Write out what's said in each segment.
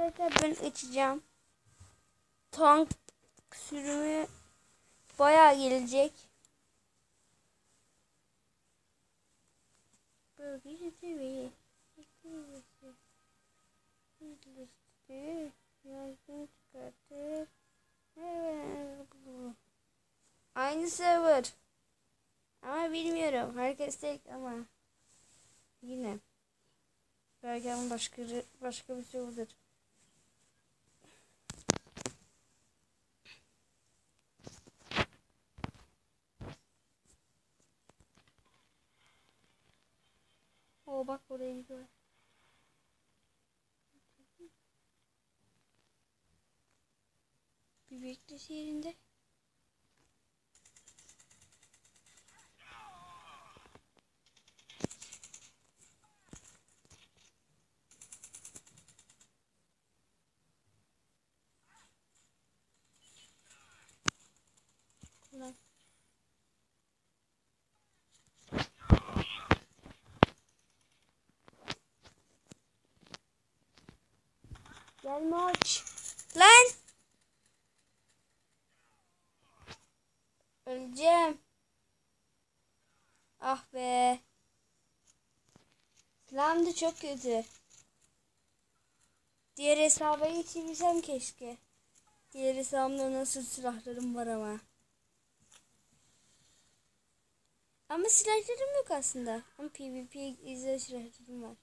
arkadaşlar ben açacağım. Tank sürümü bayağı gelecek. Bölge seviye. Liste yazın çıkartır. Aynı server. Ama bilmiyorum. Herkes tek ama. Yine. Belki ama başka başka bir şey olur. O bak oraya gidiyor. Bir beklesi yerinde. Gelme aç. Lan. Öleceğim. Ah be. Silahım da çok kötü. Diğer hesaba geçebilsem keşke. Diğer hesabımda nasıl silahlarım var ama. Ama silahlarım yok aslında. Ama PvP izle silahlarım var.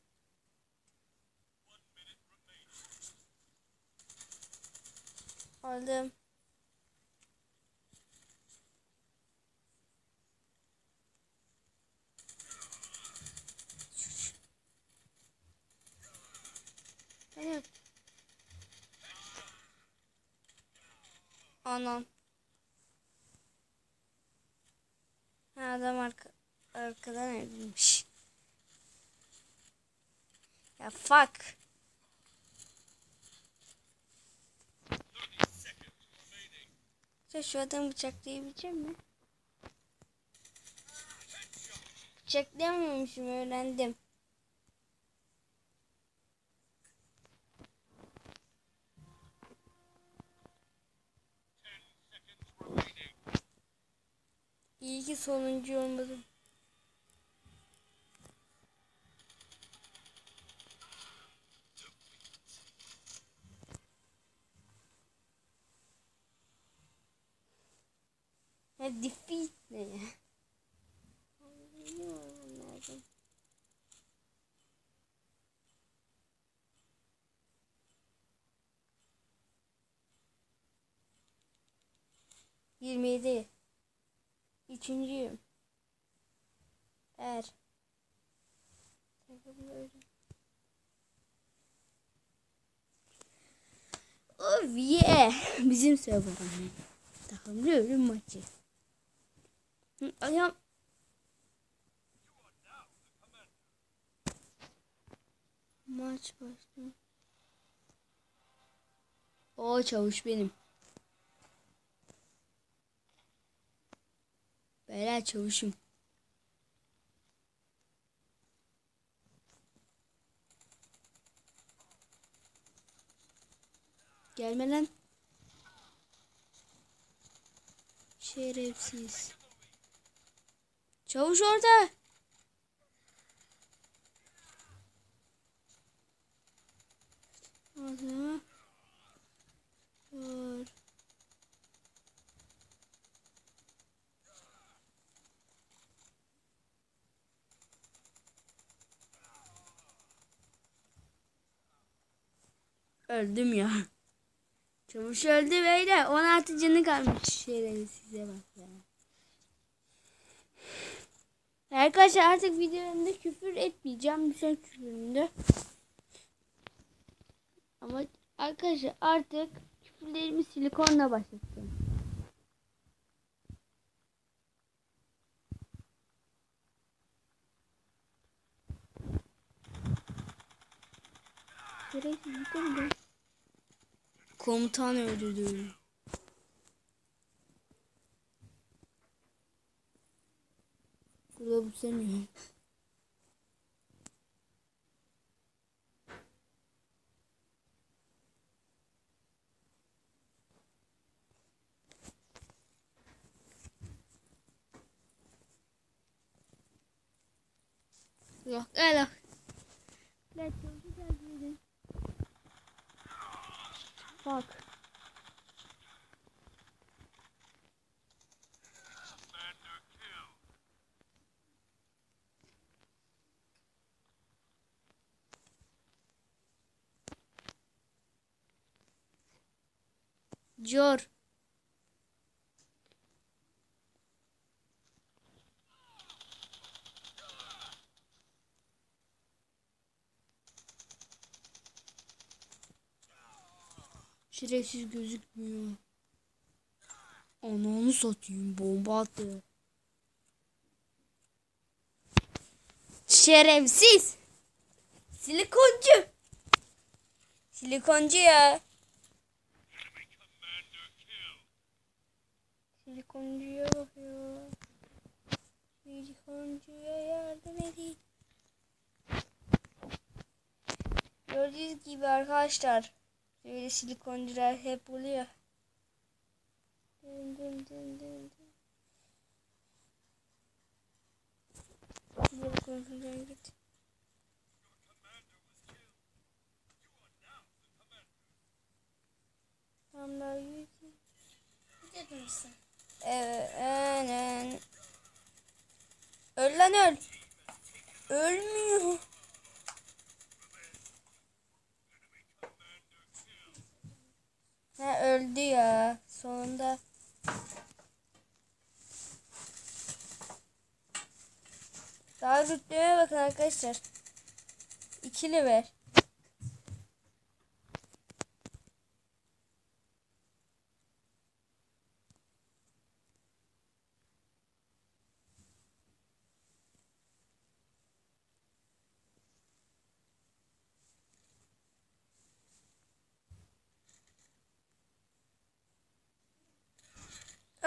Aldım. Benim. Anam. Adam arka, arkadan evlenmiş. Ya fuck. Sen şu adamı bıçaklayabilecek mi? Bıçaklayamıyormuşum öğrendim. İyi ki sonuncu olmadım. Ya defeat ne ya? Üçüncüyüm. Er. Oh yeah. Bizim server'ın. Takımlı maçı. Ayağım. Maç başlıyor. O çavuş benim. Beyler çavuşum. Gelme lan. Şerefsiz. Çavuş orada. Orada. Dur. Öldüm ya. Çavuş öldü beyler. 16 canı kalmış. Şerefsize bak ya. Arkadaşlar artık videomda küfür etmeyeceğim. Son küfürümde. Ama arkadaşlar artık küfürlerimi silikonla başlatacağım. Şerefsiz 森林。我饿了，来，，fuck。Jor. Şerefsiz gözükmüyor. Ananı satayım bomba attı. Şerefsiz. Silikoncu. Silikoncu ya. Silikoncuya bak ya. Silikoncuya yardım edin. Gördüğünüz gibi arkadaşlar. Böyle silikoncular hep oluyor. Dın dın dın dın dın. Silikoncuya git. Tam da yüz. Gidelim misin? Evet. Öl lan öl. Ölmüyor. Ha öldü ya. Sonunda. Daha rütbeme bakın arkadaşlar. İkili ver.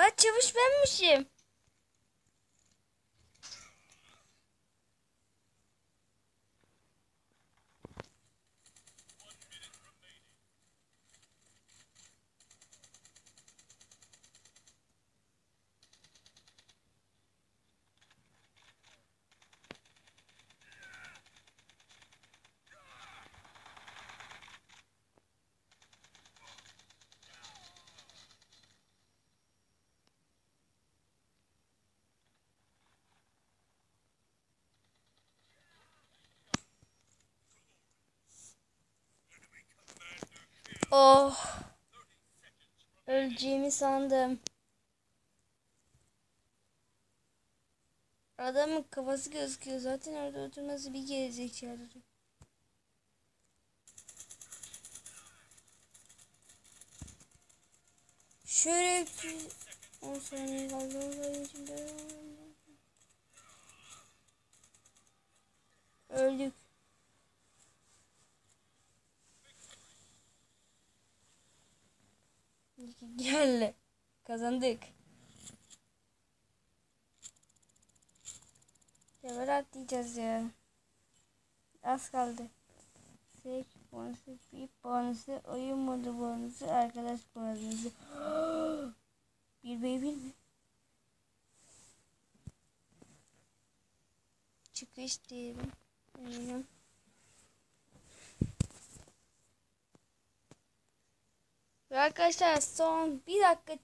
Ha çavuş benmişim. Oh. Öleceğimi sandım. Adamın kafası gözüküyor. Zaten orada oturması bir gerizekalı. Şöyle 10 saniye kaldı. saniye içinde. Öldük. Gel. Kazandık. Level atlayacağız ya. Az kaldı. Seç bonusu, bip bonusu, oyun modu bonusu, arkadaş bonusu. bir bey bir mi? Çıkış diyelim. Aynen. Arkadaşlar son bir dakika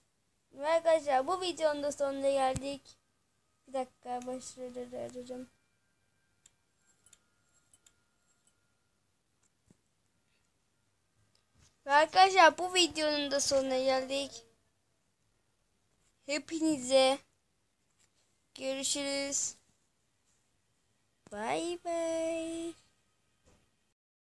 arkadaşlar bu videonun da sonuna geldik. Bir dakika başarılı arayacağım. Ve arkadaşlar bu videonun da sonuna geldik. Hepinize görüşürüz. Bye bye.